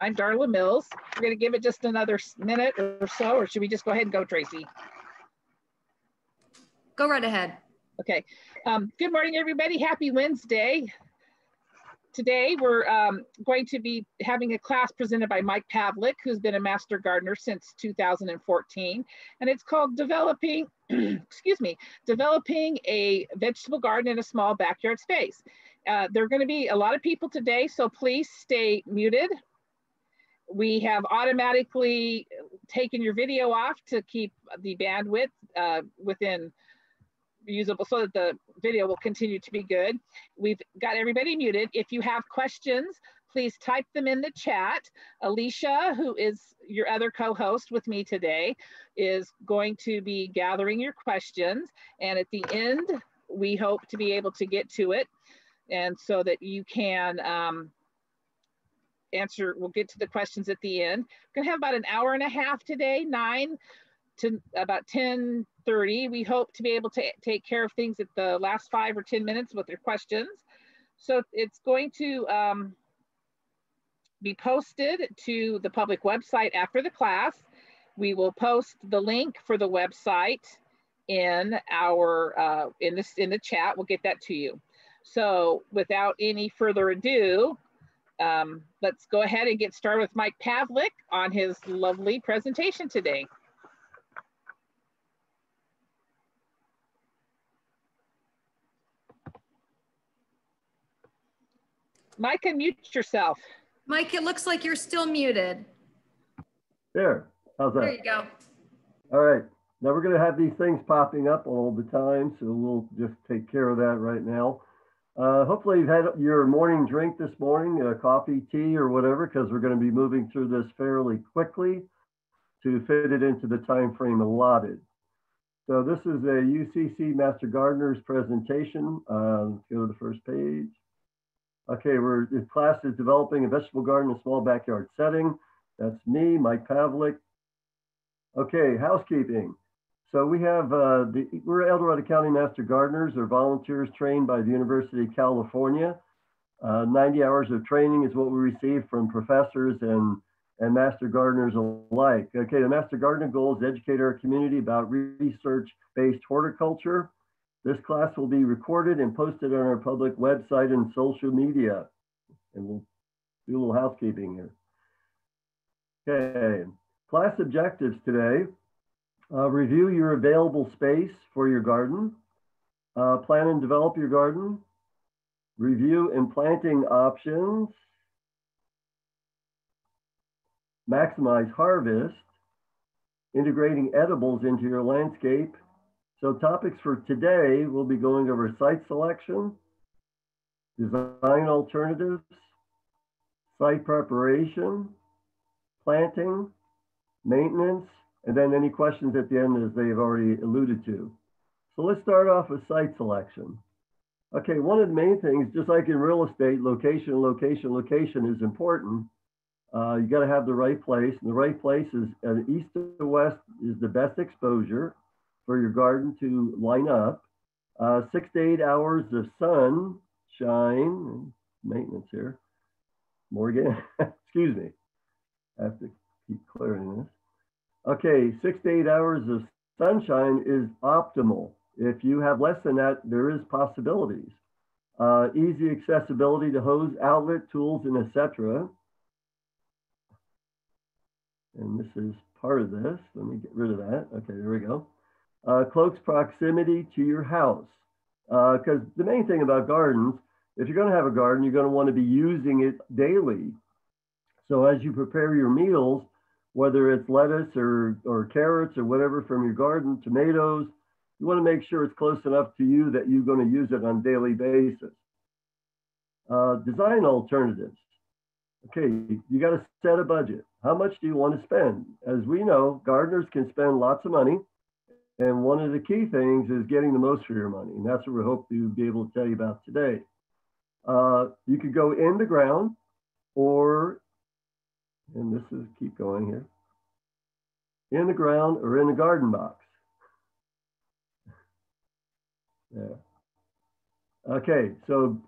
I'm Darla Mills. We're going to give it just another minute or so, or should we just go ahead and go, Tracy? Go right ahead. Okay. Um, good morning, everybody. Happy Wednesday. Today, we're um, going to be having a class presented by Mike Pavlick, who's been a master gardener since 2014. And it's called Developing, excuse me, Developing a Vegetable Garden in a Small Backyard Space. Uh, there are going to be a lot of people today, so please stay muted. We have automatically taken your video off to keep the bandwidth uh, within usable so that the video will continue to be good. We've got everybody muted. If you have questions, please type them in the chat. Alicia, who is your other co-host with me today, is going to be gathering your questions. And at the end, we hope to be able to get to it. And so that you can um, answer, we'll get to the questions at the end. We're gonna have about an hour and a half today, nine to about 10 30. We hope to be able to take care of things at the last five or 10 minutes with your questions. So it's going to um, be posted to the public website after the class. We will post the link for the website in our uh, in this in the chat. We'll get that to you. So without any further ado, um, let's go ahead and get started with Mike Pavlick on his lovely presentation today. Mike, unmute yourself. Mike, it looks like you're still muted. There, how's that? There you go. All right, now we're gonna have these things popping up all the time, so we'll just take care of that right now. Uh, hopefully you've had your morning drink this morning, coffee, tea, or whatever, because we're gonna be moving through this fairly quickly to fit it into the time frame allotted. So this is a UCCE Master Gardener's presentation. Uh, go to the first page. Okay, we're, the class is developing a vegetable garden in a small backyard setting. That's me, Mike Pavlick. Okay, housekeeping. So we have, uh, the, we're El Dorado County Master Gardeners or volunteers trained by the University of California. Uh, 90 hours of training is what we receive from professors and, and master gardeners alike. Okay, the Master Gardener goal is educate our community about research-based horticulture. This class will be recorded and posted on our public website and social media. And we'll do a little housekeeping here. Okay, class objectives today. Uh, review your available space for your garden. Uh, plan and develop your garden. Review and planting options. Maximize harvest. Integrating edibles into your landscape. So topics for today, we'll be going over site selection, design alternatives, site preparation, planting, maintenance, and then any questions at the end as they've already alluded to. So let's start off with site selection. Okay, one of the main things, just like in real estate, location, location, location is important. Uh, you got to have the right place. And the right place is uh, east to west is the best exposure for your garden to line up. Uh, six to eight hours of sun shine, and maintenance here. Morgan, excuse me. I have to keep clearing this. Okay, six to eight hours of sunshine is optimal. If you have less than that, there is possibilities. Uh, easy accessibility to hose, outlet, tools, and etc. And this is part of this. Let me get rid of that. Okay, there we go. Uh, close proximity to your house. Because uh, the main thing about gardens, if you're going to have a garden, you're going to want to be using it daily. So as you prepare your meals, whether it's lettuce or, or carrots or whatever from your garden, tomatoes, you want to make sure it's close enough to you that you're going to use it on a daily basis. Uh, design alternatives. Okay, you got to set a budget. How much do you want to spend? As we know, gardeners can spend lots of money. And one of the key things is getting the most for your money. And that's what we hope to be able to tell you about today. Uh, you could go in the ground or, and this is, keep going here, in the ground or in the garden box. Yeah. Okay, so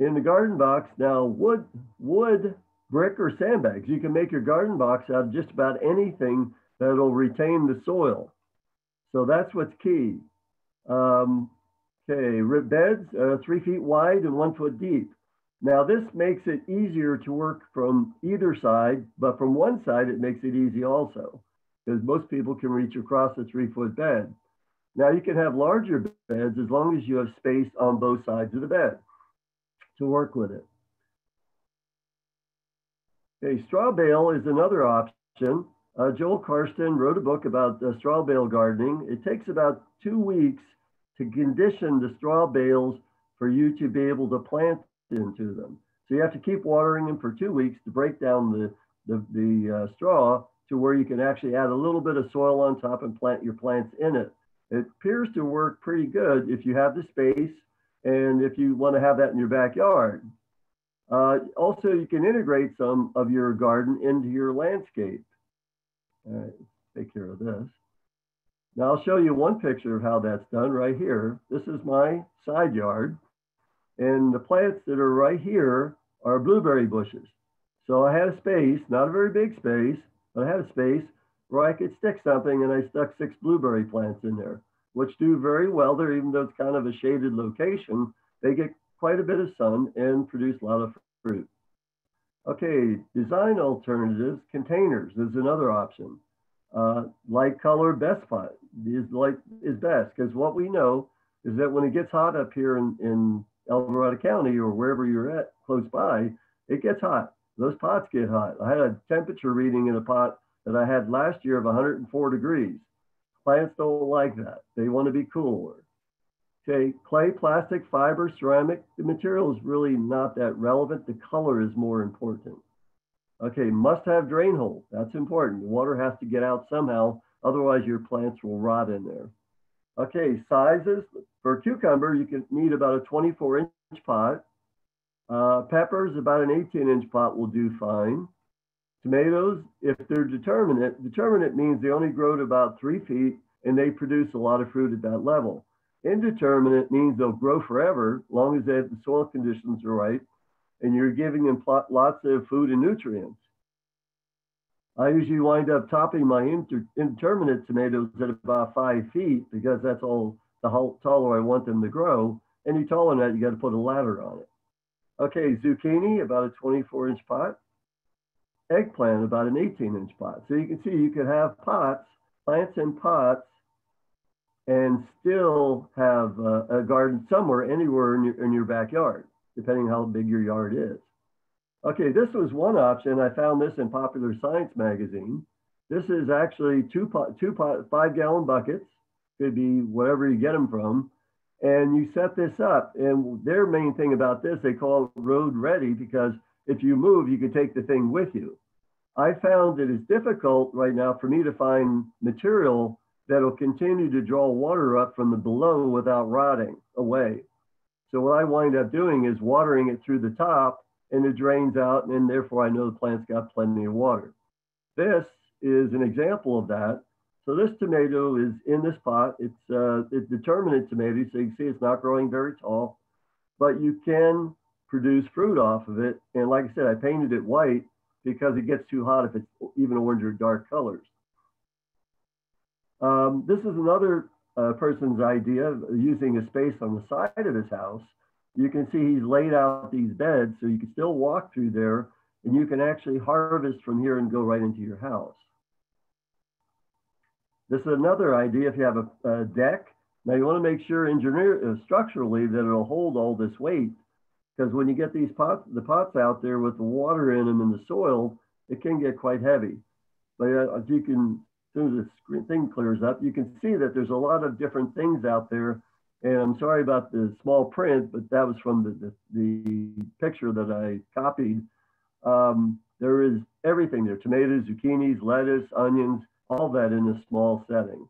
in the garden box, now wood, wood brick or sandbags. You can make your garden box out of just about anything that'll retain the soil. So that's what's key. Um, okay, beds, uh, three feet wide and one foot deep. Now this makes it easier to work from either side, but from one side, it makes it easy also because most people can reach across a three foot bed. Now you can have larger beds as long as you have space on both sides of the bed to work with it. Okay, straw bale is another option. Uh, Joel Karsten wrote a book about uh, straw bale gardening. It takes about two weeks to condition the straw bales for you to be able to plant into them. So you have to keep watering them for two weeks to break down the, the, the uh, straw to where you can actually add a little bit of soil on top and plant your plants in it. It appears to work pretty good if you have the space and if you want to have that in your backyard. Uh, also, you can integrate some of your garden into your landscape. All right, take care of this. Now I'll show you one picture of how that's done right here. This is my side yard. And the plants that are right here are blueberry bushes. So I had a space, not a very big space, but I had a space where I could stick something and I stuck six blueberry plants in there, which do very well there, even though it's kind of a shaded location. They get quite a bit of sun and produce a lot of fruit. Okay, design alternatives, containers is another option. Uh, light color best pot is like is best because what we know is that when it gets hot up here in, in El Dorado County or wherever you're at close by, it gets hot. Those pots get hot. I had a temperature reading in a pot that I had last year of 104 degrees. Plants don't like that. They want to be cooler. Okay, clay, plastic, fiber, ceramic, the material is really not that relevant. The color is more important. Okay, must have drain hole. That's important. The water has to get out somehow. Otherwise, your plants will rot in there. Okay, sizes. For cucumber, you can need about a 24 inch pot. Uh, peppers, about an 18 inch pot will do fine. Tomatoes, if they're determinate, determinate means they only grow to about three feet and they produce a lot of fruit at that level. Indeterminate means they'll grow forever, as long as the soil conditions are right, and you're giving them lots of food and nutrients. I usually wind up topping my inter indeterminate tomatoes at about five feet because that's all the taller I want them to grow. Any taller than that, you got to put a ladder on it. Okay, zucchini, about a 24 inch pot. Eggplant, about an 18 inch pot. So you can see you could have pots, plants in pots and still have a, a garden somewhere, anywhere in your, in your backyard, depending how big your yard is. Okay, this was one option. I found this in Popular Science magazine. This is actually two two five gallon buckets. Could be whatever you get them from. And you set this up. And their main thing about this, they call it road ready because if you move, you can take the thing with you. I found it is difficult right now for me to find material that'll continue to draw water up from the below without rotting away. So what I wind up doing is watering it through the top and it drains out and therefore I know the plant's got plenty of water. This is an example of that. So this tomato is in this pot. It's uh, it's determinate tomato, so you can see it's not growing very tall, but you can produce fruit off of it. And like I said, I painted it white because it gets too hot if it's even orange or dark colors. Um, this is another uh, person's idea using a space on the side of his house. You can see he's laid out these beds so you can still walk through there and you can actually harvest from here and go right into your house. This is another idea if you have a, a deck. Now you want to make sure engineer uh, structurally that it'll hold all this weight because when you get these pots, the pots out there with the water in them and the soil, it can get quite heavy. But uh, you can as soon as the screen thing clears up, you can see that there's a lot of different things out there. And I'm sorry about the small print, but that was from the, the, the picture that I copied. Um, there is everything there, tomatoes, zucchinis, lettuce, onions, all that in a small setting.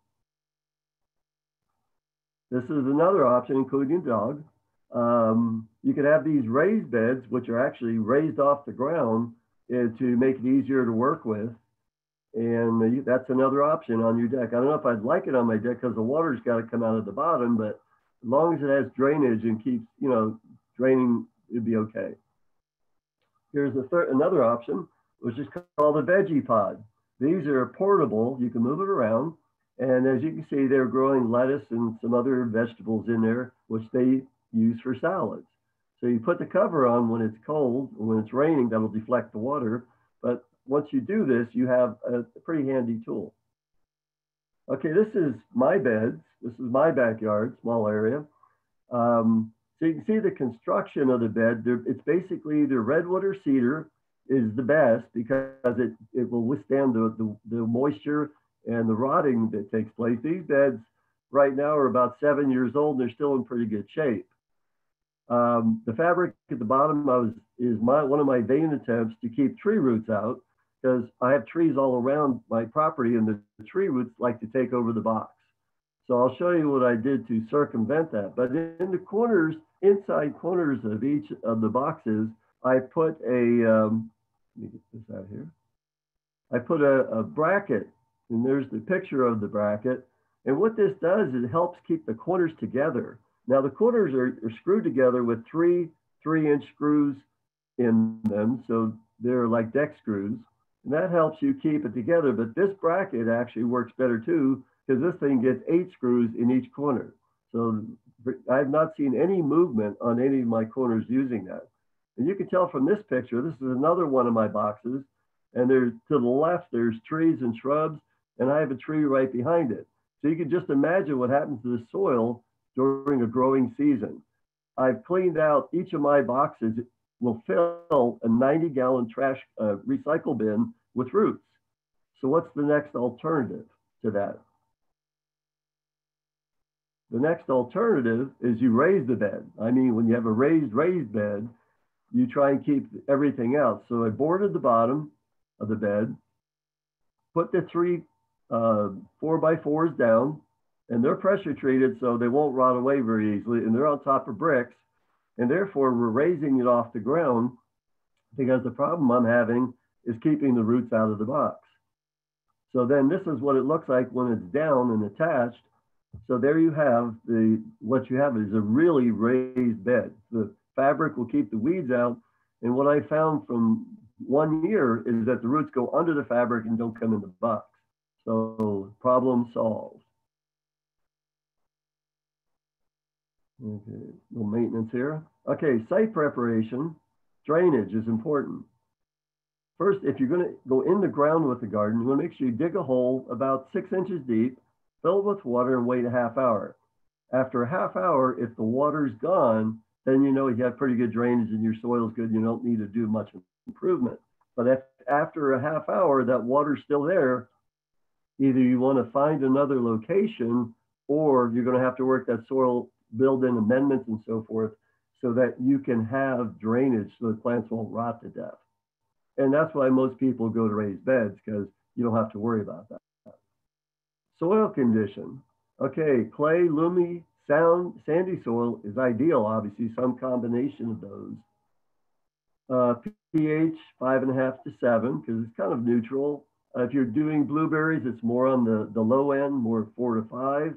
This is another option, including dog. Um, you can have these raised beds, which are actually raised off the ground uh, to make it easier to work with and that's another option on your deck. I don't know if I'd like it on my deck because the water's got to come out of the bottom, but as long as it has drainage and keeps, you know, draining, it'd be okay. here's a third, another option, which is called a Vegepod. These are portable, you can move it around. And as you can see, they're growing lettuce and some other vegetables in there, which they use for salads. So you put the cover on when it's cold, or when it's raining, that'll deflect the water. But once you do this, you have a pretty handy tool. Okay, this is my beds. This is my backyard, small area. Um, so you can see the construction of the bed. It's basically either redwood or cedar is the best because it, it will withstand the, the, the moisture and the rotting that takes place. These beds right now are about seven years old. They're still in pretty good shape. Um, the fabric at the bottom was, is my, one of my vain attempts to keep tree roots out because I have trees all around my property and the tree roots like to take over the box. So I'll show you what I did to circumvent that. But in the corners, inside corners of each of the boxes, I put a, um, let me get this out here. I put a, a bracket and there's the picture of the bracket. And what this does is it helps keep the corners together. Now the corners are, are screwed together with three three inch screws in them. So they're like deck screws. And that helps you keep it together. But this bracket actually works better too, because this thing gets eight screws in each corner. So I've not seen any movement on any of my corners using that. And you can tell from this picture, this is another one of my boxes. And there's to the left, there's trees and shrubs, and I have a tree right behind it. So you can just imagine what happens to the soil during a growing season. I've cleaned out each of my boxes will fill a 90 gallon trash uh, recycle bin with roots. So what's the next alternative to that? The next alternative is you raise the bed. I mean, when you have a raised, raised bed, you try and keep everything out. So I boarded the bottom of the bed, put the three uh, four by fours down, and they're pressure treated so they won't rot away very easily, and they're on top of bricks. And therefore, we're raising it off the ground because the problem I'm having is keeping the roots out of the box. So then this is what it looks like when it's down and attached. So there you have the, what you have is a really raised bed. The fabric will keep the weeds out. And what I found from one year is that the roots go under the fabric and don't come in the box. So problem solved. Okay, little maintenance here. Okay, site preparation, drainage is important. First, if you're gonna go in the ground with the garden, you wanna make sure you dig a hole about six inches deep, fill it with water and wait a half hour. After a half hour, if the water's gone, then you know you have pretty good drainage and your soil's good. You don't need to do much improvement. But if after a half hour, that water's still there, either you wanna find another location or you're gonna have to work that soil build in amendments and so forth so that you can have drainage so the plants won't rot to death. And that's why most people go to raised beds because you don't have to worry about that. Soil condition. Okay, clay, loamy, sound, sandy soil is ideal, obviously, some combination of those. Uh, pH five and a half to seven because it's kind of neutral. Uh, if you're doing blueberries, it's more on the, the low end, more four to five.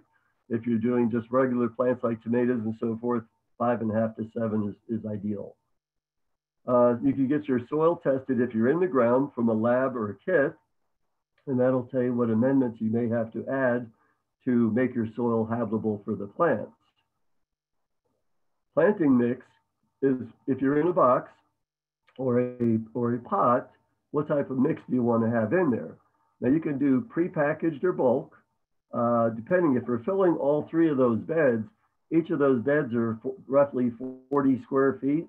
If you're doing just regular plants like tomatoes and so forth, five and a half to seven is, is ideal. Uh, you can get your soil tested if you're in the ground from a lab or a kit, and that'll tell you what amendments you may have to add to make your soil habitable for the plants. Planting mix is if you're in a box or a, or a pot, what type of mix do you want to have in there? Now you can do prepackaged or bulk, uh, depending if we're filling all three of those beds, each of those beds are roughly 40 square feet.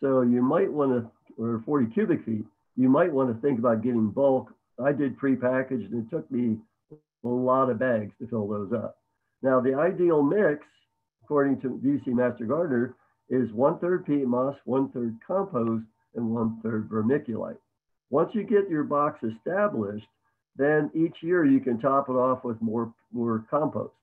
So you might want to, or 40 cubic feet, you might want to think about getting bulk. I did prepackaged and it took me a lot of bags to fill those up. Now the ideal mix, according to UC Master Gardener, is one third peat moss, one third compost, and one third vermiculite. Once you get your box established, then each year you can top it off with more, more compost.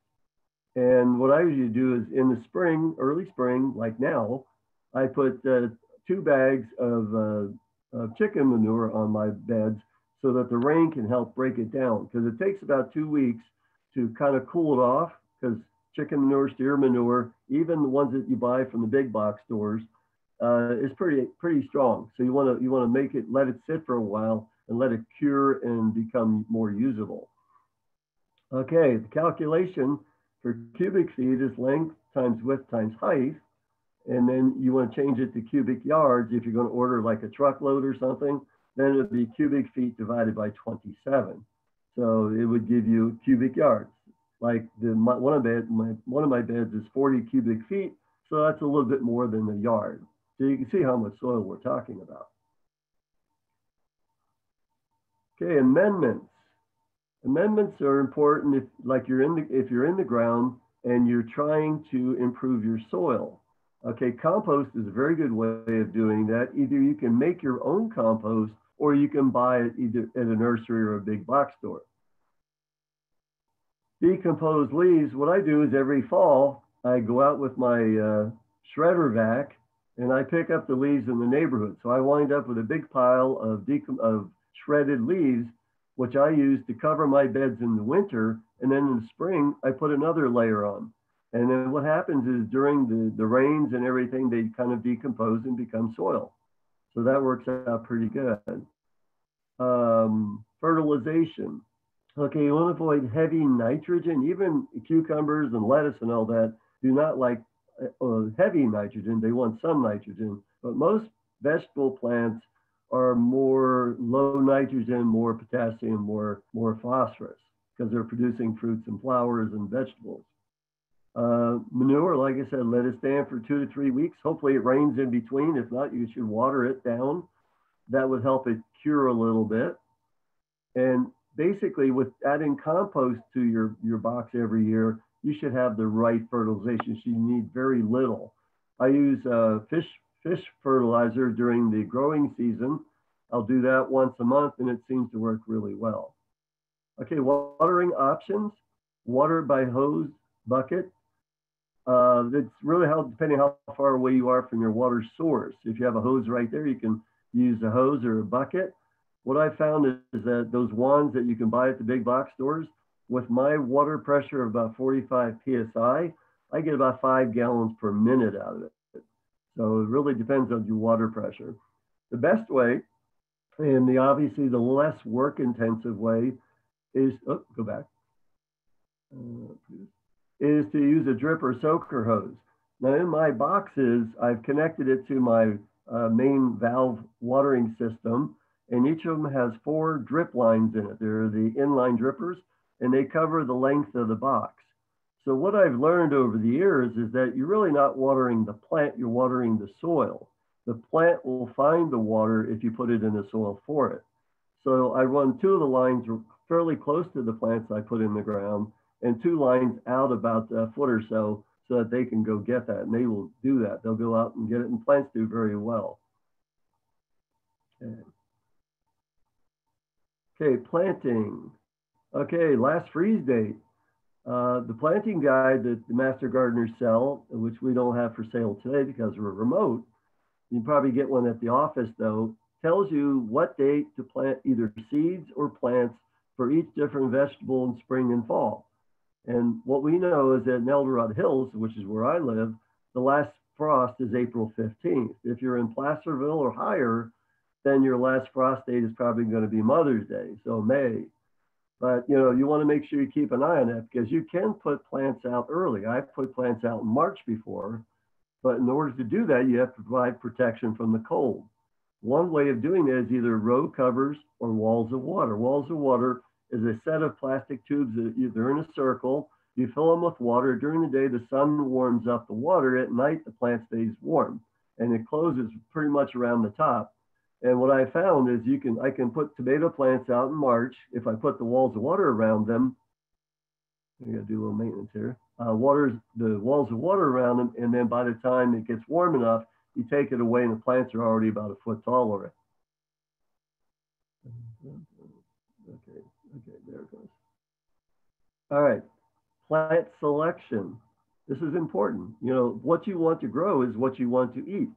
And what I usually do is in the spring, early spring, like now, I put uh, two bags of, uh, of chicken manure on my beds so that the rain can help break it down. Because it takes about two weeks to kind of cool it off because chicken manure, steer manure, even the ones that you buy from the big box stores, uh, is pretty pretty strong. So you want to you want to make it let it sit for a while and let it cure and become more usable. Okay, the calculation for cubic feet is length times width times height. And then you want to change it to cubic yards. If you're going to order like a truckload or something, then it would be cubic feet divided by 27. So it would give you cubic yards. Like the my, one of bed, my one of my beds is 40 cubic feet, so that's a little bit more than a yard. So you can see how much soil we're talking about. Okay, amendments. Amendments are important if like you're in the if you're in the ground and you're trying to improve your soil. Okay, compost is a very good way of doing that. Either you can make your own compost or you can buy it either at a nursery or a big box store. Decomposed leaves, what I do is every fall, I go out with my uh, shredder vac and I pick up the leaves in the neighborhood. So I wind up with a big pile of, of shredded leaves, which I use to cover my beds in the winter. And then in the spring, I put another layer on. And then what happens is during the, the rains and everything, they kind of decompose and become soil. So that works out pretty good. Um, fertilization. Okay, you want to avoid heavy nitrogen. Even cucumbers and lettuce and all that do not like uh, heavy nitrogen. They want some nitrogen. But most vegetable plants are more low nitrogen, more potassium, more, more phosphorus because they're producing fruits and flowers and vegetables. Uh, manure, like I said, let it stand for two to three weeks. Hopefully it rains in between. If not, you should water it down. That would help it cure a little bit. And basically with adding compost to your, your box every year, you should have the right fertilization. So you need very little. I use uh, fish, fish fertilizer during the growing season. I'll do that once a month and it seems to work really well. Okay, watering options, water by hose bucket, uh, it's really how depending how far away you are from your water source. If you have a hose right there, you can use a hose or a bucket. What I found is, that those wands that you can buy at the big box stores, with my water pressure of about 45 psi, I get about five gallons per minute out of it. So it really depends on your water pressure. The best way, and the obviously the less work intensive way, is oh, go back. Uh, is to use a drip or soaker hose. Now in my boxes, I've connected it to my uh, main valve watering system, and each of them has four drip lines in it. They're the inline drippers, and they cover the length of the box. So what I've learned over the years is that you're really not watering the plant, you're watering the soil. The plant will find the water if you put it in the soil for it. So I run two of the lines fairly close to the plants I put in the ground, and two lines out about a foot or so so that they can go get that. And they will do that. They'll go out and get it, and plants do very well. Okay, okay planting. Okay, last freeze date. Uh, the planting guide that the master gardeners sell, which we don't have for sale today because we're remote, you probably get one at the office though, tells you what date to plant either seeds or plants for each different vegetable in spring and fall. And what we know is that in El Dorado Hills, which is where I live, the last frost is April 15th. If you're in Placerville or higher, then your last frost date is probably going to be Mother's Day, so May. But you know, you want to make sure you keep an eye on that because you can put plants out early. I've put plants out in March before, but in order to do that, you have to provide protection from the cold. One way of doing that is either row covers or walls of water. Walls of water is a set of plastic tubes that they're in a circle. You fill them with water. During the day, the sun warms up the water. At night, the plant stays warm and it closes pretty much around the top. And what I found is you can, I can put tomato plants out in March. If I put the walls of water around them, I gotta do a little maintenance here. Uh, waters the walls of water around them, and then by the time it gets warm enough, you take it away, and the plants are already about a foot tall already. There it goes. All right, plant selection. This is important. You know, what you want to grow is what you want to eat.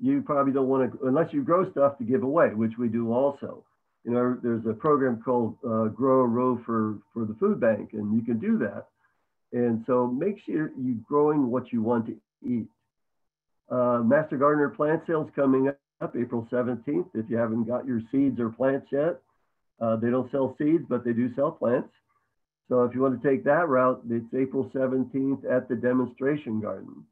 You probably don't want to, unless you grow stuff to give away, which we do also. You know, there's a program called uh, Grow a Row for, for the food bank, and you can do that. And so make sure you're growing what you want to eat. Uh, Master Gardener plant sales coming up April 17th. If you haven't got your seeds or plants yet, uh, they don't sell seeds, but they do sell plants. So if you want to take that route, it's April 17th at the demonstration garden.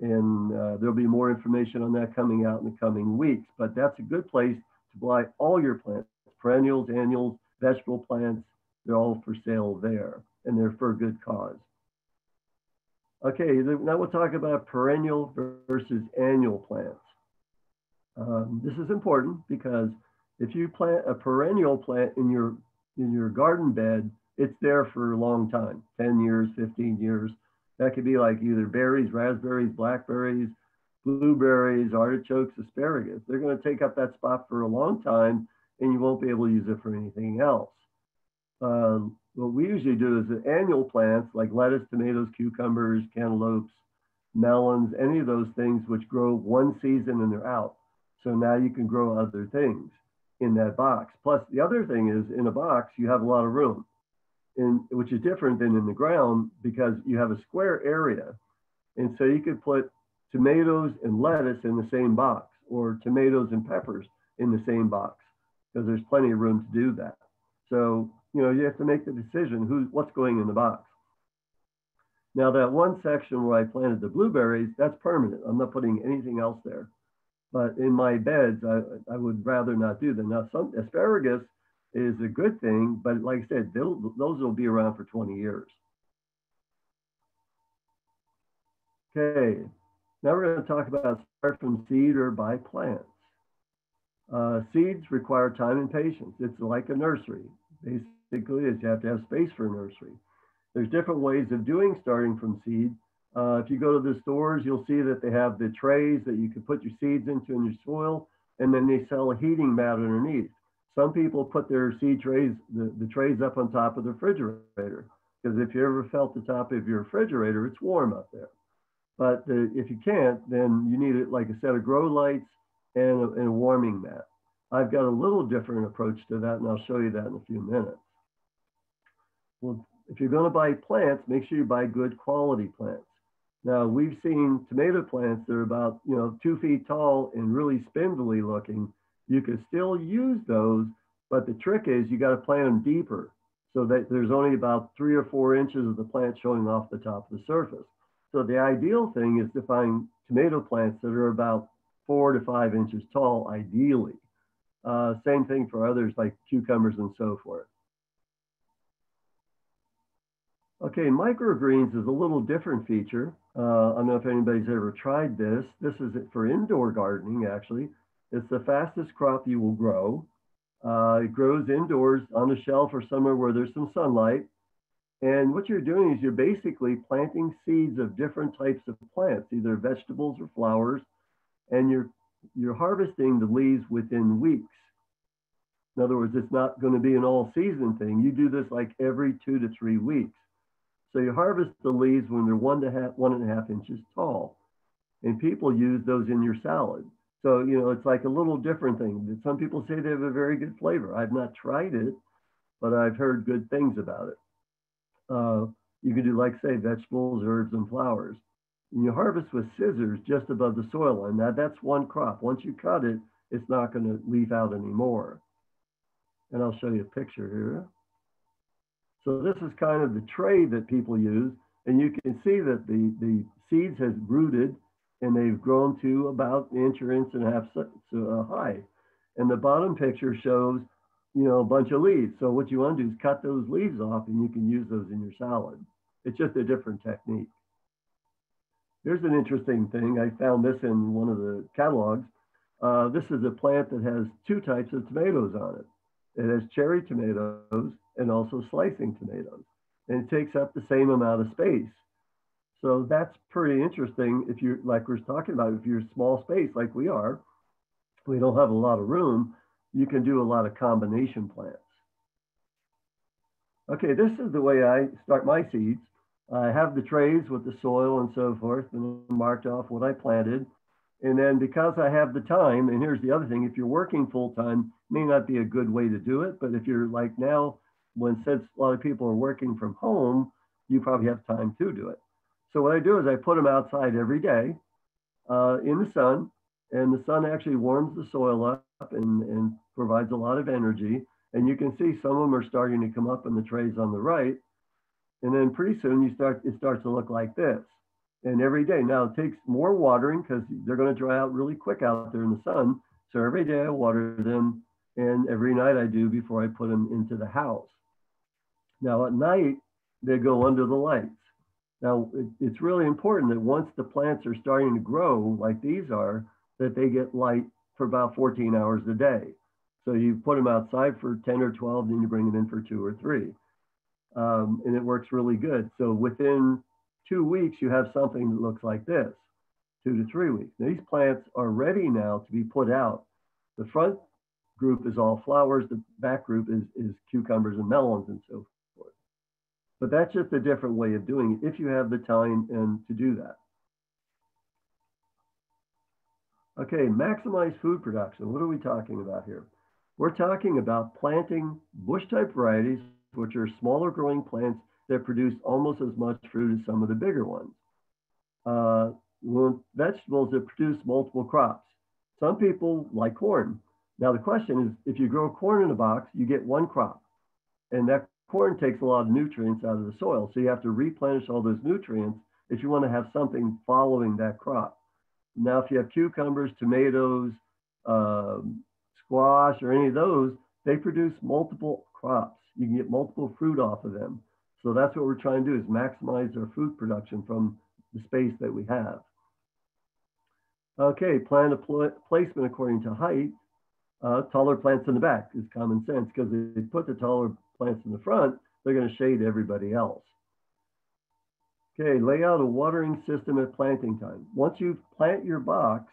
And uh, there'll be more information on that coming out in the coming weeks. But that's a good place to buy all your plants, perennials, annuals, vegetable plants. They're all for sale there, and they're for a good cause. Okay, now we'll talk about perennial versus annual plants. Um, this is important because if you plant a perennial plant in your in your garden bed, it's there for a long time 10 years, 15 years. That could be like either berries, raspberries, blackberries, blueberries, artichokes, asparagus. They're going to take up that spot for a long time and you won't be able to use it for anything else. Uh, what we usually do is the annual plants like lettuce, tomatoes, cucumbers, cantaloupes, melons, any of those things which grow one season and they're out. So now you can grow other things in that box. Plus, the other thing is in a box, you have a lot of room, in, which is different than in the ground because you have a square area. And so you could put tomatoes and lettuce in the same box or tomatoes and peppers in the same box because there's plenty of room to do that. So, you know, you have to make the decision who, what's going in the box. Now that one section where I planted the blueberries, that's permanent. I'm not putting anything else there. But in my beds, I, I would rather not do that. Now, some asparagus is a good thing, but like I said, those will be around for 20 years. Okay, now we're going to talk about start from seed or buy plants. Uh, seeds require time and patience. It's like a nursery. Basically, is you have to have space for a nursery. There's different ways of doing starting from seed. Uh, if you go to the stores, you'll see that they have the trays that you can put your seeds into in your soil, and then they sell a heating mat underneath. Some people put their seed trays, the, the trays up on top of the refrigerator, because if you ever felt the top of your refrigerator, it's warm up there. But uh, if you can't, then you need it like a set of grow lights and a, and a warming mat. I've got a little different approach to that, and I'll show you that in a few minutes. Well, if you're going to buy plants, make sure you buy good quality plants. Now we've seen tomato plants that are about, you know, two feet tall and really spindly looking. You can still use those, but the trick is you got to plant them deeper so that there's only about three or four inches of the plant showing off the top of the surface. So the ideal thing is to find tomato plants that are about four to five inches tall, ideally. Uh, same thing for others like cucumbers and so forth. Okay, microgreens is a little different feature. Uh, I don't know if anybody's ever tried this. This is for indoor gardening, actually. It's the fastest crop you will grow. Uh, it grows indoors on a shelf or somewhere where there's some sunlight. And what you're doing is you're basically planting seeds of different types of plants, either vegetables or flowers, and you're, you're harvesting the leaves within weeks. In other words, it's not going to be an all season thing. You do this like every two to three weeks. So you harvest the leaves when they're one to half, one and a half inches tall. And people use those in your salad. So, you know, it's like a little different thing. Some people say they have a very good flavor. I've not tried it, but I've heard good things about it. Uh, you can do, like, say, vegetables, herbs, and flowers. And you harvest with scissors just above the soil line. Now, that's one crop. Once you cut it, it's not going to leaf out anymore. And I'll show you a picture here. So this is kind of the tray that people use. And you can see that the, the seeds has rooted and they've grown to about an inch or inch and a half uh, high. And the bottom picture shows, you know, a bunch of leaves. So what you want to do is cut those leaves off and you can use those in your salad. It's just a different technique. Here's an interesting thing. I found this in one of the catalogs. Uh, this is a plant that has two types of tomatoes on it. It has cherry tomatoes and also slicing tomatoes. And it takes up the same amount of space. So that's pretty interesting. If you're like we're talking about, if you're small space like we are, we don't have a lot of room, you can do a lot of combination plants. Okay, this is the way I start my seeds. I have the trays with the soil and so forth and marked off what I planted. And then because I have the time, and here's the other thing, if you're working full time, may not be a good way to do it. But if you're like now, when since a lot of people are working from home, you probably have time to do it. So what I do is I put them outside every day. uh, in the sun, and the sun actually warms the soil up and, and provides a lot of energy. And you can see some of them are starting to come up in the trays on the right. And then pretty soon you start, it starts to look like this. And every day, now it takes more watering because they're going to dry out really quick out there in the sun. So every day I water them and every night I do before I put them into the house. Now at night, they go under the lights. Now it, it's really important that once the plants are starting to grow like these are, that they get light for about 14 hours a day. So you put them outside for 10 or 12, then you bring them in for two or three. Um, and it works really good. So within two weeks, you have something that looks like this, two to three weeks. These plants are ready now to be put out. The front group is all flowers. The back group is, is cucumbers and melons and so forth. But that's just a different way of doing it if you have the time and to do that. Okay, maximize food production. What are we talking about here? We're talking about planting bush type varieties, which are smaller growing plants that produce almost as much fruit as some of the bigger ones. Uh, vegetables that produce multiple crops. Some people like corn. Now the question is, if you grow corn in a box, you get one crop. And that corn takes a lot of nutrients out of the soil. So you have to replenish all those nutrients if you want to have something following that crop. Now, if you have cucumbers, tomatoes, um, squash, or any of those, they produce multiple crops. You can get multiple fruit off of them. So that's what we're trying to do is maximize our food production from the space that we have. Okay, plant pl placement according to height. Uh, taller plants in the back is common sense because they put the taller plants in the front, they're going to shade everybody else. Okay, lay out a watering system at planting time. Once you plant your box,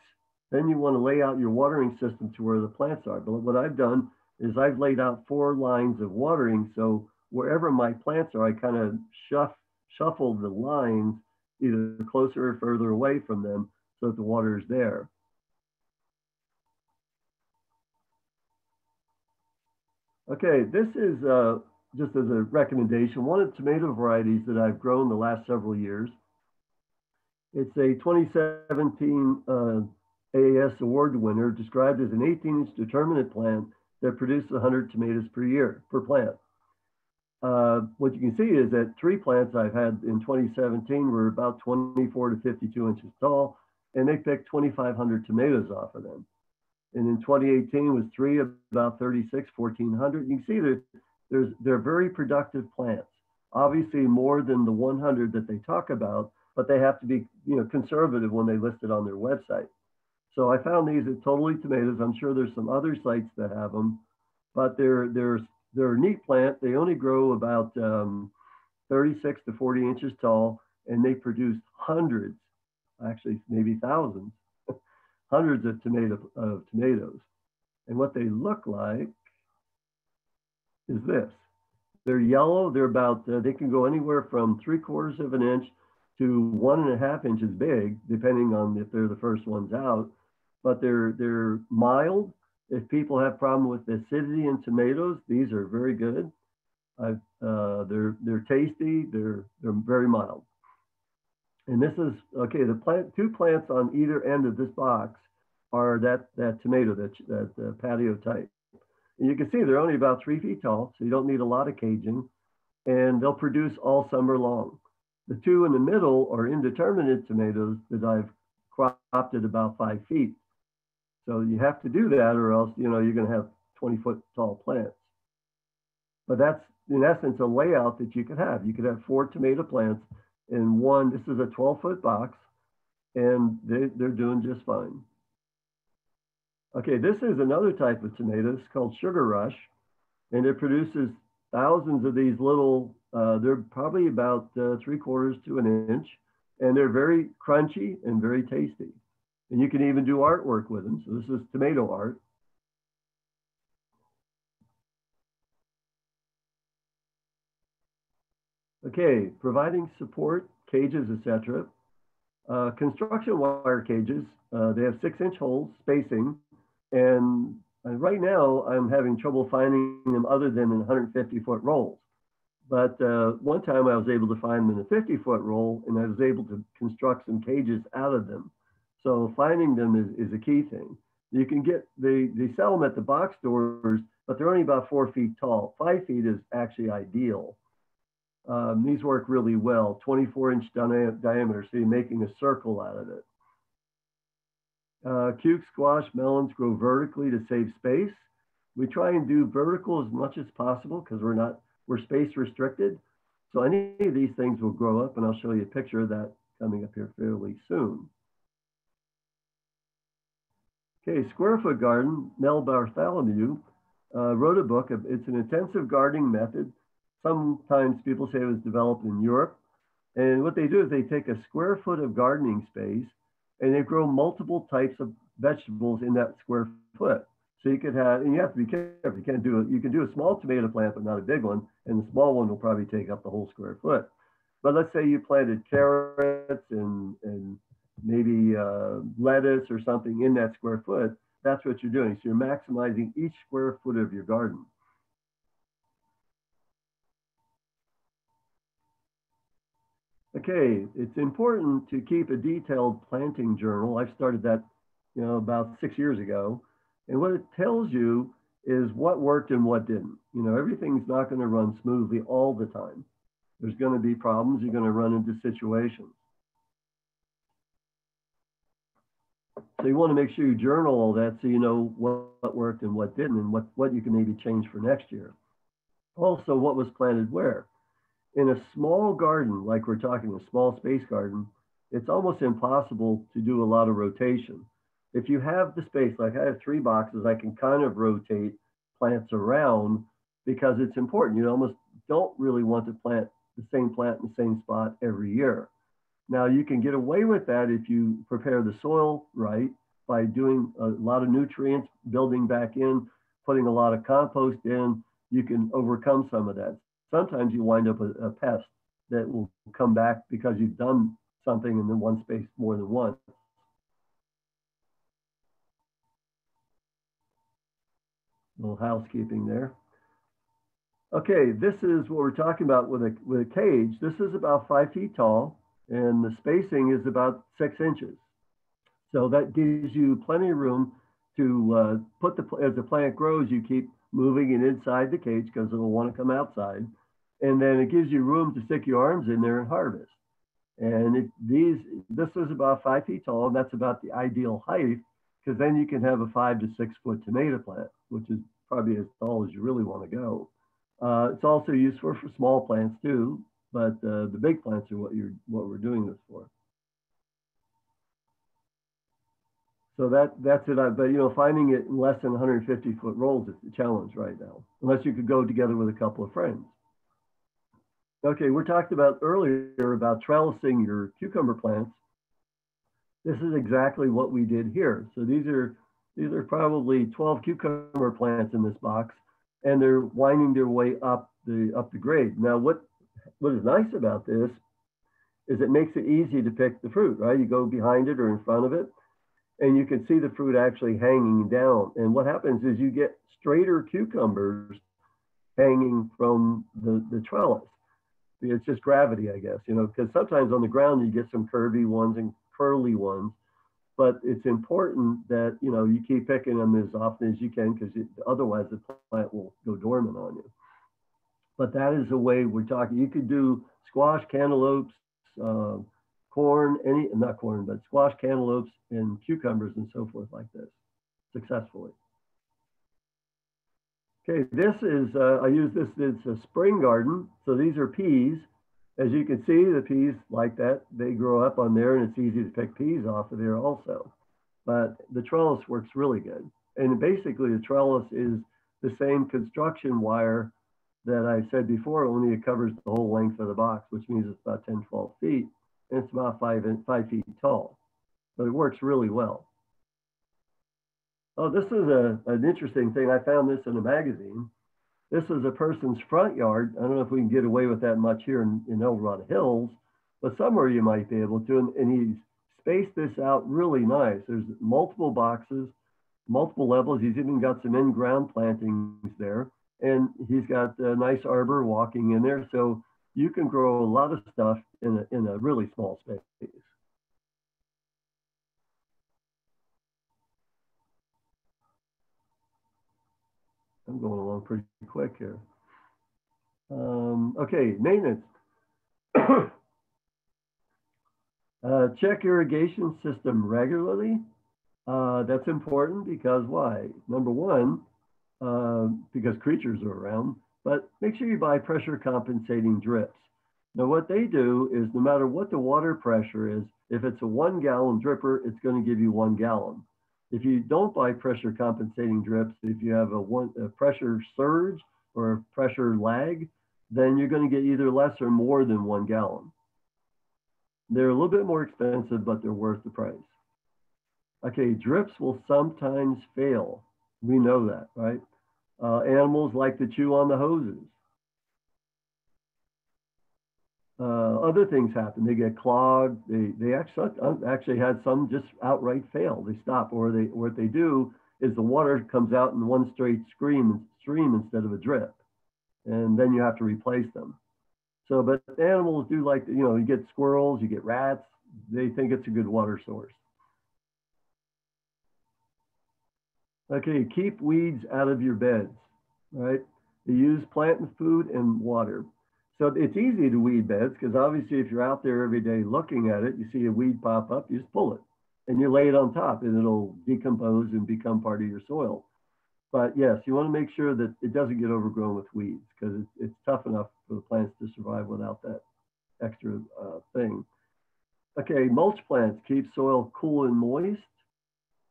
then you want to lay out your watering system to where the plants are. But what I've done is I've laid out four lines of watering. So wherever my plants are, I kind of shuff, shuffle the lines either closer or further away from them so that the water is there. Okay, this is uh, just as a recommendation, one of the tomato varieties that I've grown the last several years. It's a 2017 uh, AAS award winner described as an 18 inch determinate plant that produces 100 tomatoes per year per plant. Uh, what you can see is that three plants I've had in 2017 were about 24 to 52 inches tall, and they picked 2,500 tomatoes off of them. And in 2018 was three about 36, 1,400. You can see that there's, they're very productive plants. Obviously more than the 100 that they talk about, but they have to be you know, conservative when they list it on their website. So I found these at Totally Tomatoes. I'm sure there's some other sites that have them, but they're, they're, they're a neat plant. They only grow about um, 36 to 40 inches tall, and they produce hundreds, actually maybe thousands, hundreds of tomato of tomatoes. And what they look like is this. They're yellow. They're about, uh, they can go anywhere from three quarters of an inch to one and a half inches big, depending on if they're the first ones out. But they're, they're mild. If people have problem with acidity in tomatoes, these are very good. Uh, they're, they're tasty. They're, they're very mild. And this is, okay, the plant, two plants on either end of this box are that, that tomato, that, that uh, patio type. And you can see they're only about three feet tall, so you don't need a lot of caging, and they'll produce all summer long. The two in the middle are indeterminate tomatoes that I've cropped at about five feet. So you have to do that or else, you know, you're gonna have 20 foot tall plants. But that's in essence a layout that you could have. You could have four tomato plants in one, this is a 12 foot box and they, they're doing just fine. Okay, this is another type of tomato. It's called Sugar Rush, and it produces thousands of these little, uh, they're probably about uh, three quarters to an inch, and they're very crunchy and very tasty. And you can even do artwork with them. So this is tomato art. Okay, providing support, cages, etc. Uh, construction wire cages, uh, they have six inch holes spacing and right now, I'm having trouble finding them other than in 150 foot rolls. But uh, one time I was able to find them in a 50 foot roll and I was able to construct some cages out of them. So finding them is, is a key thing. You can get, they, they sell them at the box stores, but they're only about four feet tall. Five feet is actually ideal. Um, these work really well, 24 inch di diameter, so you're making a circle out of it. Uh, cuke, squash, melons grow vertically to save space. We try and do vertical as much as possible because we're not, we're space restricted. So any of these things will grow up and I'll show you a picture of that coming up here fairly soon. Okay, Square Foot Garden, Mel Bartholomew uh, wrote a book. It's an intensive gardening method. Sometimes people say it was developed in Europe. And what they do is they take a square foot of gardening space and they grow multiple types of vegetables in that square foot. So you could have, and you have to be careful. You can't do it. You can do a small tomato plant, but not a big one. And the small one will probably take up the whole square foot. But let's say you planted carrots and, and maybe uh, lettuce or something in that square foot. That's what you're doing. So you're maximizing each square foot of your garden. Okay, it's important to keep a detailed planting journal. I've started that, you know, about six years ago. And what it tells you is what worked and what didn't. You know, everything's not going to run smoothly all the time. There's going to be problems. You're going to run into situations. So you want to make sure you journal all that so you know what, what worked and what didn't and what, what you can maybe change for next year. Also, what was planted where in a small garden, like we're talking a small space garden, it's almost impossible to do a lot of rotation. If you have the space, like I have three boxes, I can kind of rotate plants around because it's important. You almost don't really want to plant the same plant in the same spot every year. Now you can get away with that if you prepare the soil right by doing a lot of nutrients, building back in, putting a lot of compost in, you can overcome some of that sometimes you wind up a, a pest that will come back because you've done something in the one space more than once. little housekeeping there. Okay, this is what we're talking about with a, with a cage. This is about five feet tall and the spacing is about six inches. So that gives you plenty of room to uh, put the, as the plant grows, you keep moving it inside the cage because it'll want to come outside and then it gives you room to stick your arms in there and harvest. And these, this is about five feet tall, and that's about the ideal height, because then you can have a five to six foot tomato plant, which is probably as tall as you really want to go. Uh, it's also useful for small plants too, but uh, the big plants are what you're what we're doing this for. So that that's it. But you know, finding it in less than 150 foot rolls is a challenge right now, unless you could go together with a couple of friends. Okay, we talked about earlier about trellising your cucumber plants. This is exactly what we did here. So these are these are probably 12 cucumber plants in this box, and they're winding their way up the up the grade. Now, what what is nice about this is it makes it easy to pick the fruit, right? You go behind it or in front of it, and you can see the fruit actually hanging down. And what happens is you get straighter cucumbers hanging from the, the trellis it's just gravity, I guess, you know, because sometimes on the ground you get some curvy ones and curly ones, but it's important that, you know, you keep picking them as often as you can because otherwise the plant will go dormant on you. But that is the way we're talking. You could do squash, cantaloupes, uh, corn, any, not corn, but squash, cantaloupes, and cucumbers and so forth like this successfully. Okay, this is, uh, I use this, it's a spring garden. So these are peas. As you can see, the peas like that, they grow up on there and it's easy to pick peas off of there also. But the trellis works really good. And basically the trellis is the same construction wire that I said before, only it covers the whole length of the box, which means it's about 10, 12 feet. It's about five, five feet tall. But it works really well. Oh, this is a, an interesting thing. I found this in a magazine. This is a person's front yard. I don't know if we can get away with that much here in, in El Dorado Hills, but somewhere you might be able to. And, and he's spaced this out really nice. There's multiple boxes, multiple levels. He's even got some in-ground plantings there. And he's got a nice arbor walking in there. So you can grow a lot of stuff in a, in a really small space. I'm going along pretty quick here. Um, okay, maintenance. uh, check irrigation system regularly. Uh, that's important because why? Number one, uh, because creatures are around but make sure you buy pressure compensating drips. Now what they do is no matter what the water pressure is, if it's a one gallon dripper, it's going to give you one gallon. If you don't buy pressure compensating drips, if you have a one a pressure surge or a pressure lag, then you're going to get either less or more than one gallon. They're a little bit more expensive, but they're worth the price. Okay, drips will sometimes fail. We know that, right? Uh, animals like to chew on the hoses. Uh, other things happen. They get clogged. They they actually actually had some just outright fail. They stop, or they what they do is the water comes out in one straight stream stream instead of a drip, and then you have to replace them. So, but animals do like you know you get squirrels, you get rats. They think it's a good water source. Okay, keep weeds out of your beds, right? You use plant and food and water. So it's easy to weed beds because obviously if you're out there every day looking at it, you see a weed pop up, you just pull it and you lay it on top and it'll decompose and become part of your soil. But yes, you want to make sure that it doesn't get overgrown with weeds because it's, it's, tough enough for the plants to survive without that extra uh, thing. Okay, mulch plants keep soil cool and moist.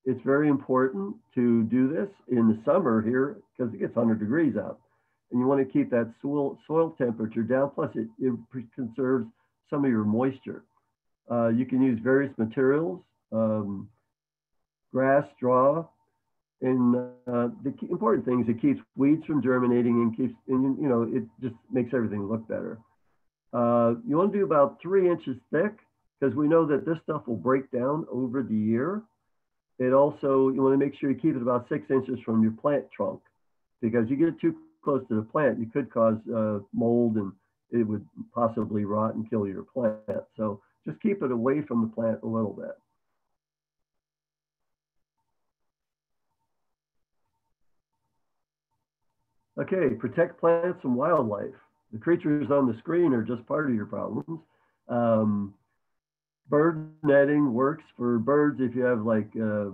It's very important to do this in the summer here because it gets 100 degrees out and you want to keep that soil, soil temperature down. Plus, it, it conserves some of your moisture. Uh, you can use various materials, um, grass, straw, and uh, the important thing is it keeps weeds from germinating and keeps, and, you know, it just makes everything look better. Uh, you want to do about three inches thick because we know that this stuff will break down over the year. It also, you want to make sure you keep it about six inches from your plant trunk because you get too close to the plant, you could cause uh, mold and it would possibly rot and kill your plant. So just keep it away from the plant a little bit. Okay, protect plants and wildlife. The creatures on the screen are just part of your problems. Um, bird netting works for birds if you have like uh,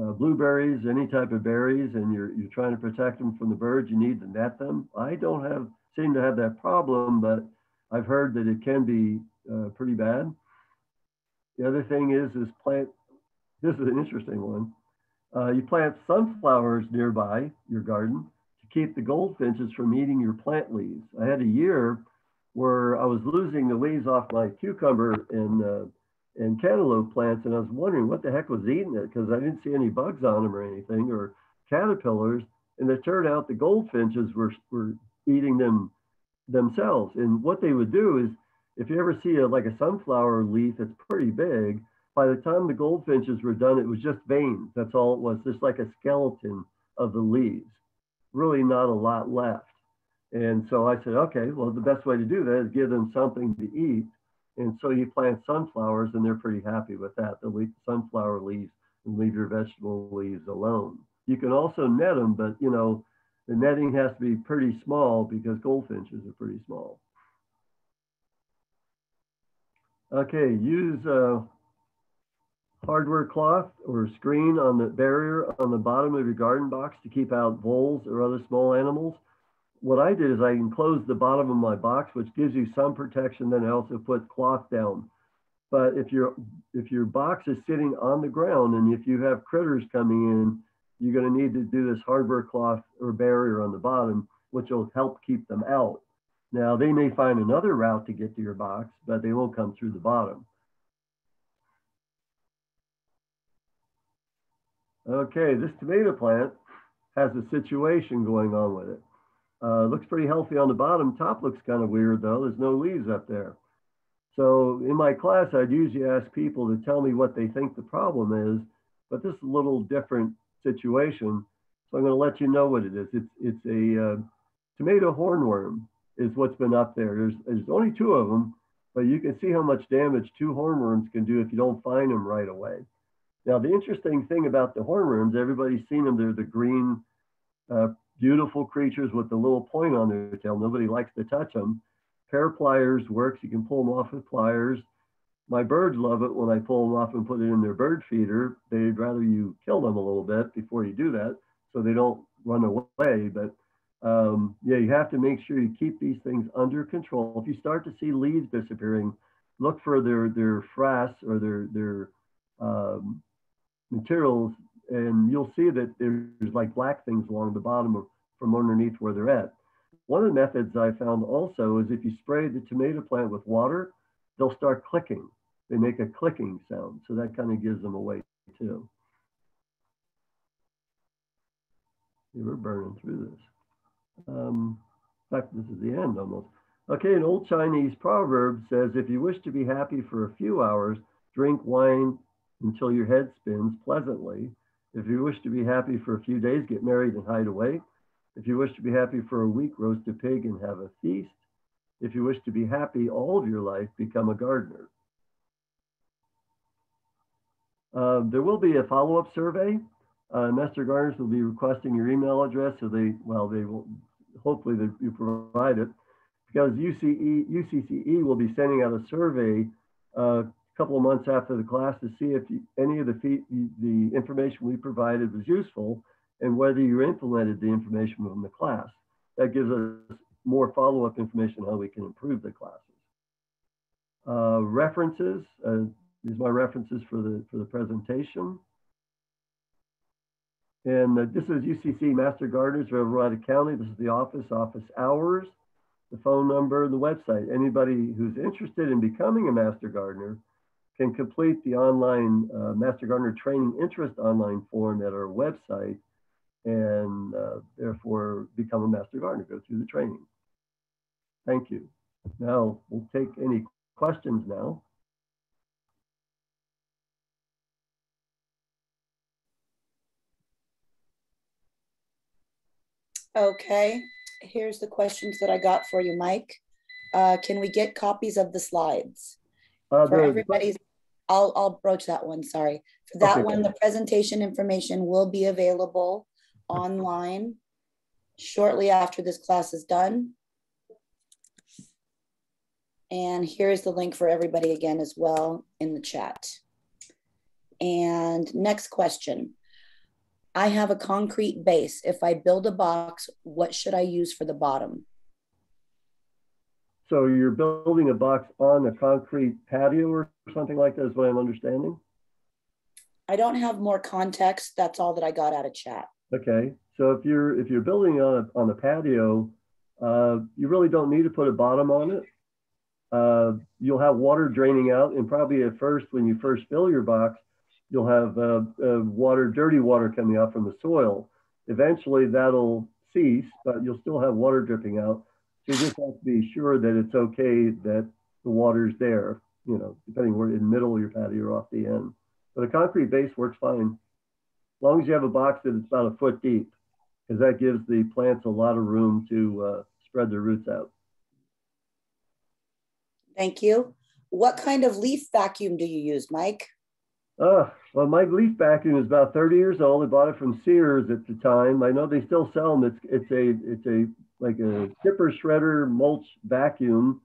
uh, blueberries, any type of berries, and you're you're trying to protect them from the birds, you need to net them. I don't have seem to have that problem, but I've heard that it can be uh, pretty bad. The other thing is is plant. This is an interesting one. Uh, you plant sunflowers nearby your garden to keep the goldfinches from eating your plant leaves. I had a year where I was losing the leaves off my cucumber and and cantaloupe plants, and I was wondering what the heck was eating it because I didn't see any bugs on them or anything or caterpillars. And it turned out the goldfinches were were eating them themselves. And what they would do is, if you ever see a like a sunflower leaf that's pretty big, by the time the goldfinches were done, it was just veins. That's all it was, just like a skeleton of the leaves. Really, not a lot left. And so I said, okay, well, the best way to do that is give them something to eat and so you plant sunflowers and they're pretty happy with that. They'll eat sunflower leaves and leave your vegetable leaves alone. You can also net them, but you know, the netting has to be pretty small because goldfinches are pretty small. Okay, use a hardware cloth or screen on the barrier on the bottom of your garden box to keep out voles or other small animals what I did is I enclosed the bottom of my box, which gives you some protection. Then I also put cloth down. But if your if your box is sitting on the ground and if you have critters coming in, you're going to need to do this hardware cloth or barrier on the bottom, which will help keep them out. Now they may find another route to get to your box, but they won't come through the bottom. Okay, this tomato plant has a situation going on with it. Uh, looks pretty healthy on the bottom. Top looks kind of weird though. There's no leaves up there. So in my class, I'd usually ask people to tell me what they think the problem is, but this is a little different situation. So I'm going to let you know what it is. It's, it's a uh, tomato hornworm is what's been up there. There's, there's only two of them, but you can see how much damage two hornworms can do if you don't find them right away. Now, the interesting thing about the hornworms, everybody's seen them, they're the green uh, beautiful creatures with the little point on their tail. Nobody likes to touch them. Pear pliers works. You can pull them off with pliers. My birds love it when I pull them off and put it in their bird feeder. They'd rather you kill them a little bit before you do that so they don't run away. But um, yeah, you have to make sure you keep these things under control. If you start to see leaves disappearing, look for their their frass or their their um, materials, and you'll see that there's like black things along the bottom of, from underneath where they're at. One of the methods I found also is if you spray the tomato plant with water, they'll start clicking. They make a clicking sound, so that kind of gives them away too. We were burning through this. Um, in fact, this is the end almost. Okay, an old Chinese proverb says, if you wish to be happy for a few hours, drink wine until your head spins pleasantly. If you wish to be happy for a few days, get married and hide away. If you wish to be happy for a week, roast a pig and have a feast. If you wish to be happy all of your life, become a gardener. Uh, there will be a follow-up survey. Uh, Master Gardeners will be requesting your email address so they, well, they will, hopefully they, you provide it because UCE, UCCE will be sending out a survey uh, a couple of months after the class to see if you, any of the, the information we provided was useful and whether you implemented the information from the class. That gives us more follow-up information on how we can improve the classes. Uh, references, uh, these are my references for the, for the presentation. And uh, this is UCC Master Gardeners of River County. This is the office, office hours, the phone number, the website. Anybody who's interested in becoming a Master Gardener can complete the online uh, Master Gardener Training Interest online form at our website and uh, therefore become a Master Gardener, go through the training. Thank you. Now we'll take any questions now. Okay, here's the questions that I got for you, Mike. Uh, can we get copies of the slides? Uh, For everybody's, I'll, I'll broach that one, sorry. For that Okay. one, the presentation information will be available online shortly after this class is done. And here's the link for everybody again as well in the chat. And next question. I have a concrete base. If I build a box, what should I use for the bottom? So you're building a box on a concrete patio or something like that is what I'm understanding? I don't have more context. That's all that I got out of chat. Okay, so if you're if you're building on a, on a patio, uh, you really don't need to put a bottom on it. Uh, you'll have water draining out, and probably at first, when you first fill your box, you'll have uh, uh, water, dirty water coming out from the soil. Eventually, that'll cease, but you'll still have water dripping out. So you just have to be sure that it's okay that the water's there. You know, depending where in the middle of your patio or off the end. But a concrete base works fine long as you have a box that is about a foot deep, because that gives the plants a lot of room to uh, spread their roots out. Thank you. What kind of leaf vacuum do you use, Mike? Uh, well, my leaf vacuum is about 30 years old. I bought it from Sears at the time. I know they still sell them. It's it's a it's a like a chipper shredder mulch vacuum,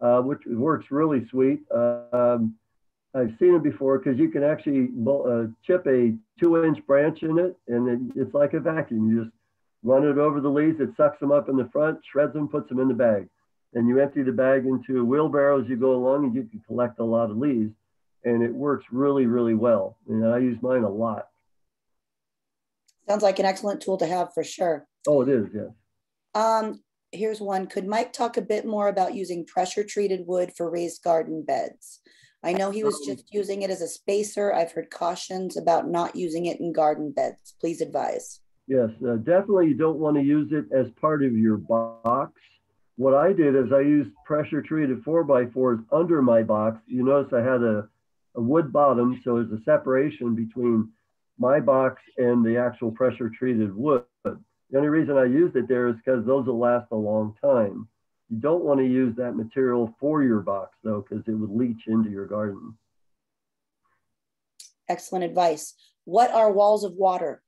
uh, which works really sweet. Uh, um, I've seen it before because you can actually uh, chip a two-inch branch in it, and it, it's like a vacuum. You just run it over the leaves. It sucks them up in the front, shreds them, puts them in the bag, and you empty the bag into a wheelbarrow as you go along, and you can collect a lot of leaves and it works really, really well. And I use mine a lot. Sounds like an excellent tool to have for sure. Oh, it is, yes. Um, here's one. Could Mike talk a bit more about using pressure treated wood for raised garden beds? I know he was just using it as a spacer. I've heard cautions about not using it in garden beds. Please advise. Yes, uh, definitely you don't want to use it as part of your box. What I did is I used pressure treated four by fours under my box. You notice I had a, a wood bottom, so there's a separation between my box and the actual pressure treated wood. The only reason I used it there is because those will last a long time. You don't want to use that material for your box though, because it would leach into your garden. Excellent advice. What are walls of water?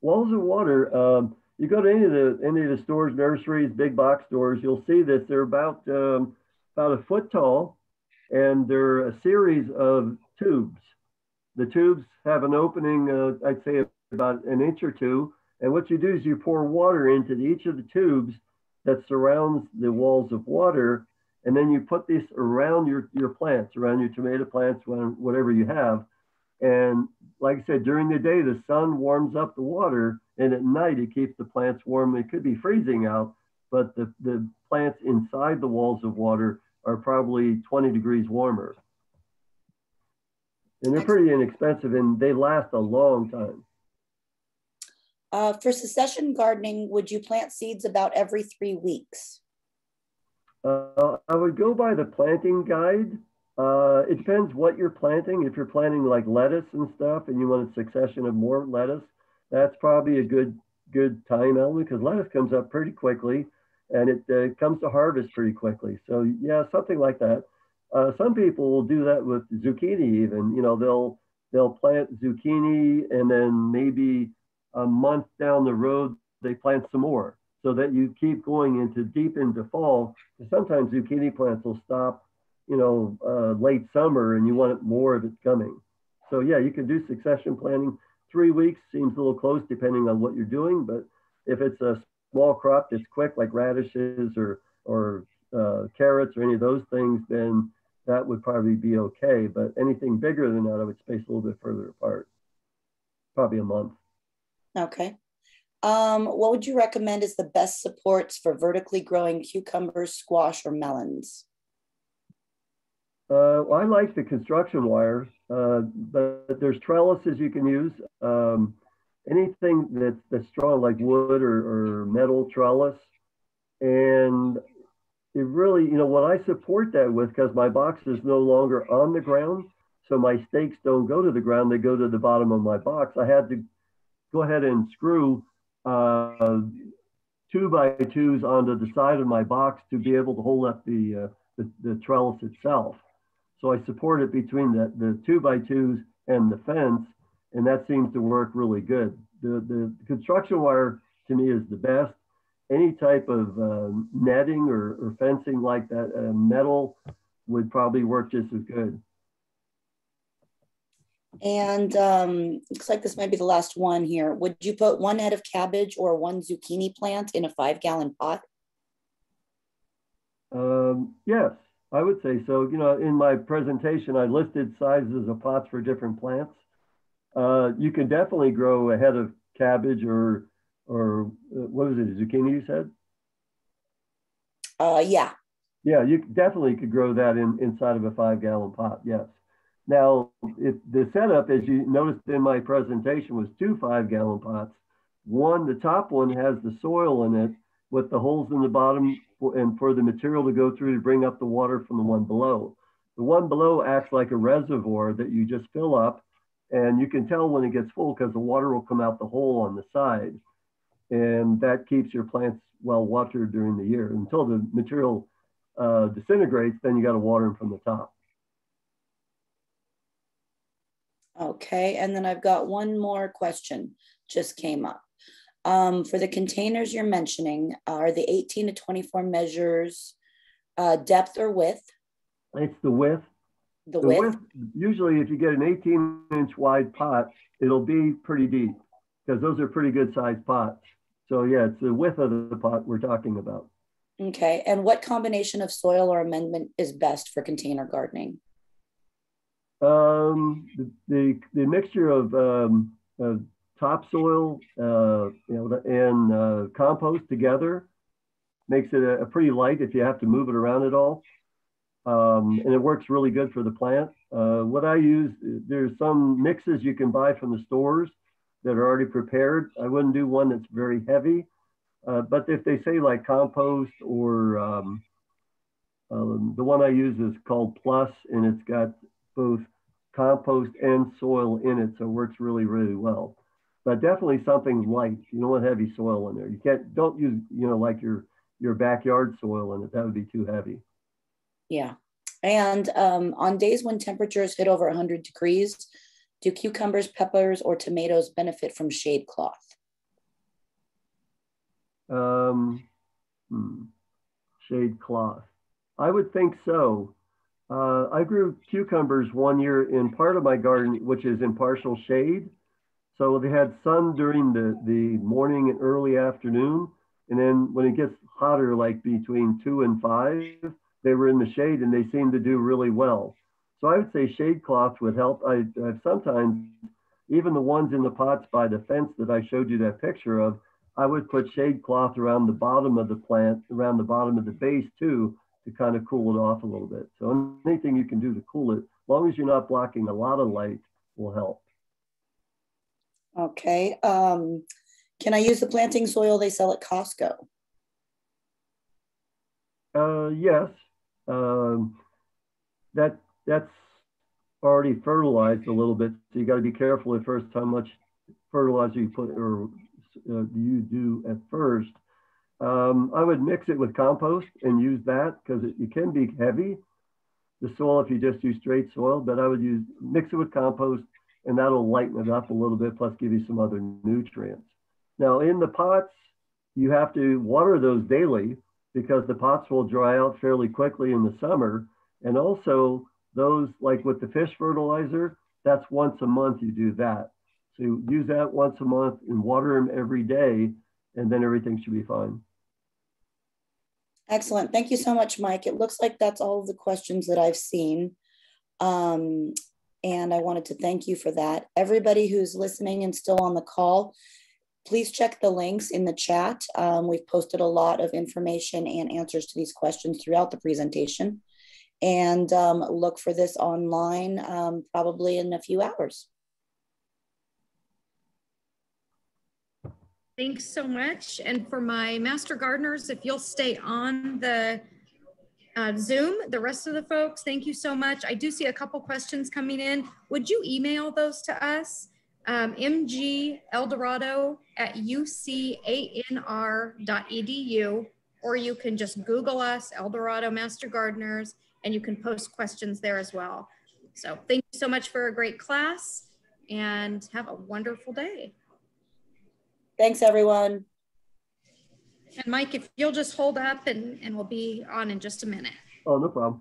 Walls of water, um, you go to any of the any of the stores, nurseries, big box stores, you'll see that they're about um, about a foot tall, and they're a series of tubes. The tubes have an opening, uh, I'd say about an inch or two, and what you do is you pour water into each of the tubes that surrounds the walls of water, and then you put this around your your plants, around your tomato plants, whatever you have, and like I said, during the day the sun warms up the water and at night, it keeps the plants warm. It could be freezing out, but the, the plants inside the walls of water are probably 20 degrees warmer. And they're pretty inexpensive and they last a long time. Uh, for succession gardening, would you plant seeds about every three weeks? Uh, I would go by the planting guide. Uh, it depends what you're planting. If you're planting like lettuce and stuff and you want a succession of more lettuce, that's probably a good good time element because lettuce comes up pretty quickly and it uh, comes to harvest pretty quickly. So yeah, something like that. Uh, some people will do that with zucchini even. You know, they'll they'll plant zucchini and then maybe a month down the road they plant some more so that you keep going into deep into fall. Sometimes zucchini plants will stop, you know, uh, late summer and you want more of it coming. So yeah, you can do succession planting three weeks seems a little close depending on what you're doing. But if it's a small crop that's quick, like radishes or, or uh, carrots or any of those things, then that would probably be okay. But anything bigger than that, I would space a little bit further apart, probably a month. Okay. Um, what would you recommend as the best supports for vertically growing cucumbers, squash, or melons? Uh, well, I like the construction wire, uh, but there's trellises you can use. Um, anything that's, that's strong, like wood or, or metal trellis. And it really, you know, what I support that with, because my box is no longer on the ground, so my stakes don't go to the ground, they go to the bottom of my box. I had to go ahead and screw uh, two by twos onto the side of my box to be able to hold up the, uh, the, the trellis itself. So I support it between the, the two by twos and the fence, and that seems to work really good. The, the construction wire to me is the best. Any type of um, netting or, or, fencing like that, uh, metal would probably work just as good. And um, looks like this might be the last one here. Would you put one head of cabbage or one zucchini plant in a five gallon pot? Um, yes, I would say so. You know, in my presentation, I listed sizes of pots for different plants. Uh, you can definitely grow a head of cabbage or, or uh, what was it, zucchini you said? Uh, yeah. Yeah, you definitely could grow that in, inside of a five gallon pot, yes. Now, it, the setup, as you noticed in my presentation, was two five gallon pots. One, the top one has the soil in it with the holes in the bottom for, and for the material to go through to bring up the water from the one below. The one below acts like a reservoir that you just fill up and you can tell when it gets full because the water will come out the hole on the side. And that keeps your plants well watered during the year until the material uh, disintegrates, then you got to water them from the top. Okay, and then I've got one more question just came up. Um, for the containers you're mentioning, are the 18 to 24 measures uh, depth or width? It's the width. The, the width? width? Usually, if you get an 18 inch wide pot, it'll be pretty deep because those are pretty good sized pots. So, yeah, it's the width of the pot we're talking about. Okay. And what combination of soil or amendment is best for container gardening? Um, the, the, the mixture of um, uh, topsoil, uh, you know, and uh, compost together makes it a, a, pretty light if you have to move it around at all. Um, and it works really good for the plant. Uh, what I use, there's some mixes you can buy from the stores that are already prepared. I wouldn't do one that's very heavy, uh, but if they say like compost or um, um, the one I use is called Plus, and it's got both compost and soil in it, so it works really, really well but definitely something light. You don't want heavy soil in there. You can't, don't use, you know, like your, your backyard soil in it. That would be too heavy. Yeah. And um, on days when temperatures hit over 100 degrees, do cucumbers, peppers, or tomatoes benefit from shade cloth? Um, hmm, shade cloth. I would think so. Uh, I grew cucumbers one year in part of my garden, which is in partial shade. So they had sun during the, the morning and early afternoon. And then when it gets hotter, like between two and five, they were in the shade and they seemed to do really well. So I would say shade cloth would help. I, I've sometimes, even the ones in the pots by the fence that I showed you that picture of, I would put shade cloth around the bottom of the plant, around the bottom of the base too, to kind of cool it off a little bit. So anything you can do to cool it, as long as you're not blocking a lot of light, will help. Okay. Um, can I use the planting soil they sell at Costco? Uh, yes. Um, that that's already fertilized a little bit, so you got to be careful at first how much fertilizer you put or uh, you do at first. Um, I would mix it with compost and use that because it, it, can be heavy, the soil if you just use straight soil, but I would use mix it with compost and that'll lighten it up a little bit, plus give you some other nutrients. Now in the pots, you have to water those daily because the pots will dry out fairly quickly in the summer. And also those like with the fish fertilizer, that's once a month you do that. So use that once a month and water them every day and then everything should be fine. Excellent. Thank you so much, Mike. It looks like that's all the questions that I've seen. Um, and I wanted to thank you for that. Everybody who's listening and still on the call, please check the links in the chat. Um, we've posted a lot of information and answers to these questions throughout the presentation. And um, look for this online um, probably in a few hours. Thanks so much. And for my master gardeners, if you'll stay on the uh, Zoom, the rest of the folks, thank you so much. I do see a couple questions coming in. Would you email those to us? Um, mgeldorado at ucanr.edu, or you can just Google us, El Dorado Master Gardeners, and you can post questions there as well. So thank you so much for a great class and have a wonderful day. Thanks, everyone. And Mike, if you'll just hold up and, and we'll be on in just a minute. Oh, no problem.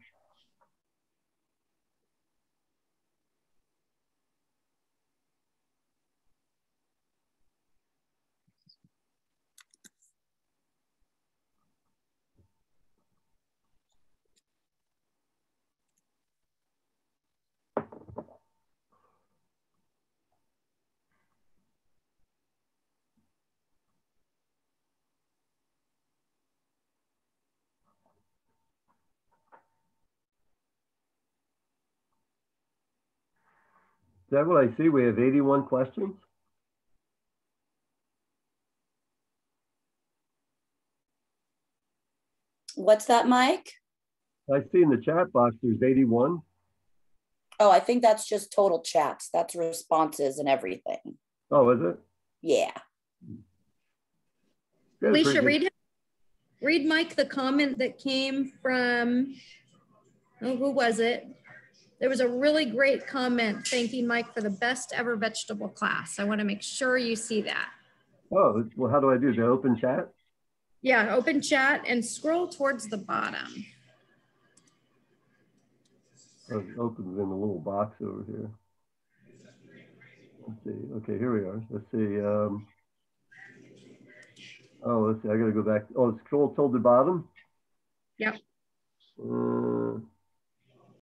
That what I see? We have 81 questions? What's that, Mike? I see in the chat box there's 81. Oh, I think that's just total chats. That's responses and everything. Oh, is it? Yeah. Alicia, read read Mike the comment that came from oh, who was it? There was a really great comment thanking Mike for the best ever vegetable class. I want to make sure you see that. Oh, well, how do I do the open chat? Yeah, open chat and scroll towards the bottom. Oh, it opens in a little box over here. Let's see. Okay, here we are. Let's see. Um, oh, let's see. I got to go back. Oh, scroll toward the bottom. Yep. Uh,